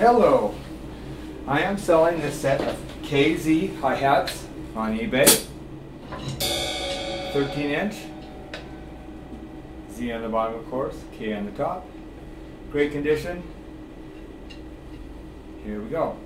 Hello. I am selling this set of KZ hi-hats on eBay. 13 inch. Z on the bottom of course, K on the top. Great condition. Here we go.